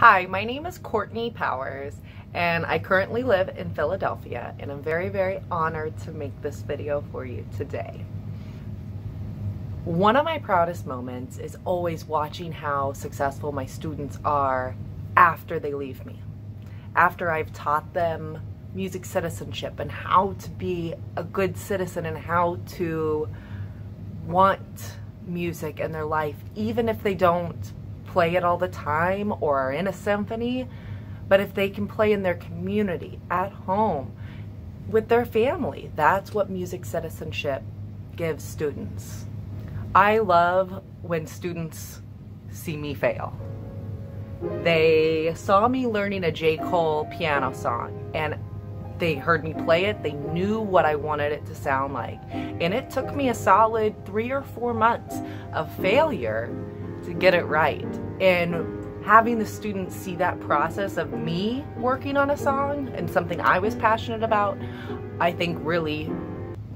Hi, my name is Courtney Powers and I currently live in Philadelphia and I'm very, very honored to make this video for you today. One of my proudest moments is always watching how successful my students are after they leave me. After I've taught them music citizenship and how to be a good citizen and how to want music in their life, even if they don't play it all the time or are in a symphony, but if they can play in their community, at home, with their family, that's what music citizenship gives students. I love when students see me fail. They saw me learning a J. Cole piano song and they heard me play it. They knew what I wanted it to sound like. And it took me a solid three or four months of failure to get it right. And having the students see that process of me working on a song and something I was passionate about, I think really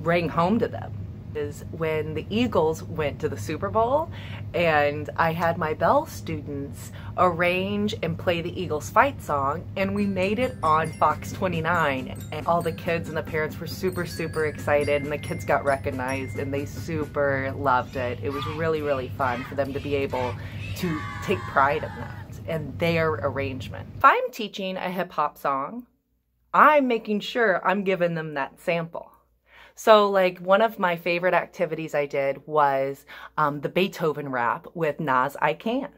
rang home to them is when the Eagles went to the Super Bowl and I had my Bell students arrange and play the Eagles fight song and we made it on Fox 29 and all the kids and the parents were super super excited and the kids got recognized and they super loved it. It was really really fun for them to be able to take pride in that and their arrangement. If I'm teaching a hip hop song, I'm making sure I'm giving them that sample. So, like, one of my favorite activities I did was um, the Beethoven rap with Nas I Can.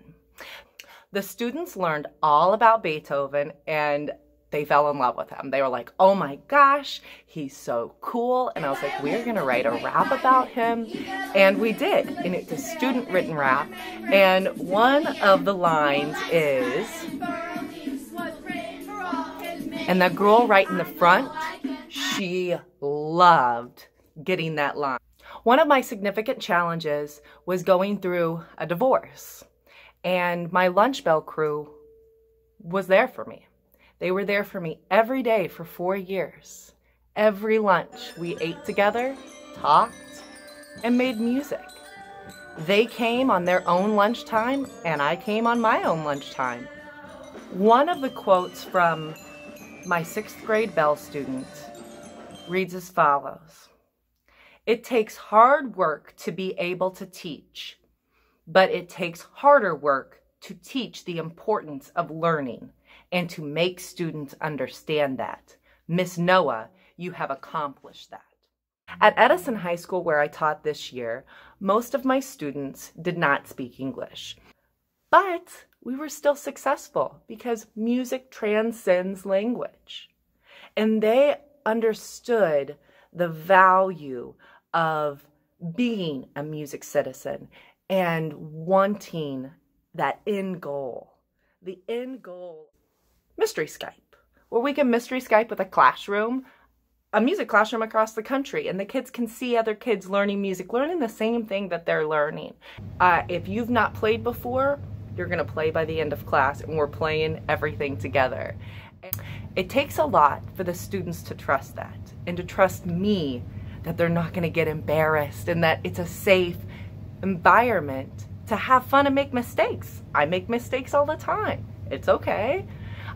The students learned all about Beethoven and they fell in love with him. They were like, oh my gosh, he's so cool. And I was like, we're gonna write a rap about him. And we did. And it's a student written rap. And one of the lines is, and the girl right in the front she loved getting that line. One of my significant challenges was going through a divorce, and my lunch bell crew was there for me. They were there for me every day for four years. Every lunch, we ate together, talked, and made music. They came on their own lunchtime, and I came on my own lunchtime. One of the quotes from my sixth grade Bell student reads as follows It takes hard work to be able to teach, but it takes harder work to teach the importance of learning and to make students understand that. Miss Noah, you have accomplished that. At Edison High School, where I taught this year, most of my students did not speak English. But we were still successful because music transcends language. And they understood the value of being a music citizen and wanting that end goal. The end goal, mystery Skype, where we can mystery Skype with a classroom, a music classroom across the country, and the kids can see other kids learning music, learning the same thing that they're learning. Uh, if you've not played before, you're to play by the end of class, and we're playing everything together. It takes a lot for the students to trust that and to trust me that they're not going to get embarrassed and that it's a safe environment to have fun and make mistakes. I make mistakes all the time. It's okay.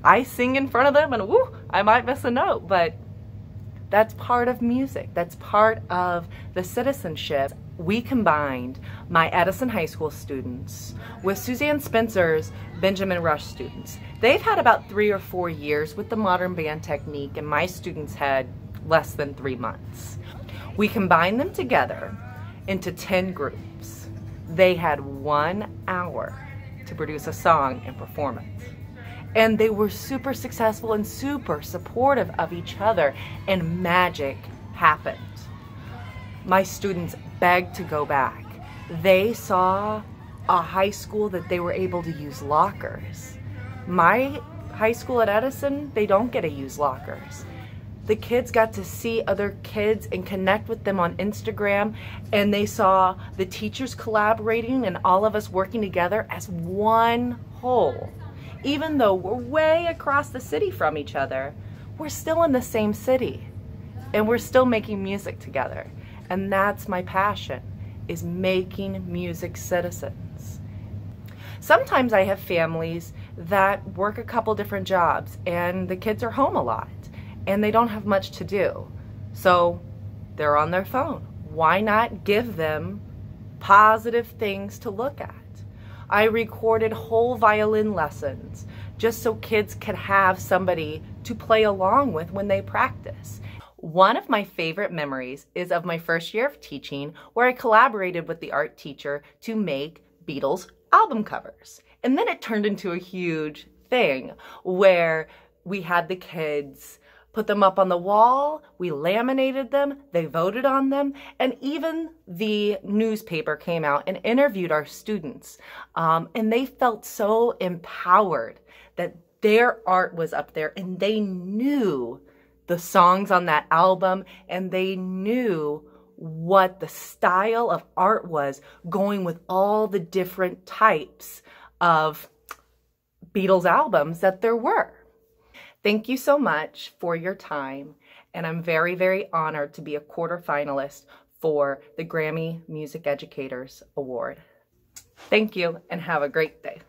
I sing in front of them and whoo, I might miss a note, but that's part of music. That's part of the citizenship. We combined my Edison High School students with Suzanne Spencer's Benjamin Rush students. They've had about three or four years with the modern band technique and my students had less than three months. We combined them together into 10 groups. They had one hour to produce a song and performance. and they were super successful and super supportive of each other and magic happened my students begged to go back they saw a high school that they were able to use lockers. My high school at edison they don't get to use lockers. The kids got to see other kids and connect with them on Instagram and they saw the teachers collaborating and all of us working together as one whole. Even though we're way across the city from each other, we're still in the same city and we're still making music together. And that's my passion, is making music citizens. Sometimes I have families that work a couple different jobs and the kids are home a lot and they don't have much to do. So they're on their phone. Why not give them positive things to look at? I recorded whole violin lessons just so kids could have somebody to play along with when they practice. One of my favorite memories is of my first year of teaching where I collaborated with the art teacher to make Beatles album covers. And then it turned into a huge thing where we had the kids put them up on the wall, we laminated them, they voted on them, and even the newspaper came out and interviewed our students. Um, and they felt so empowered that their art was up there and they knew the songs on that album and they knew what the style of art was going with all the different types of Beatles albums that there were. Thank you so much for your time, and I'm very, very honored to be a quarter finalist for the Grammy Music Educators Award. Thank you, and have a great day.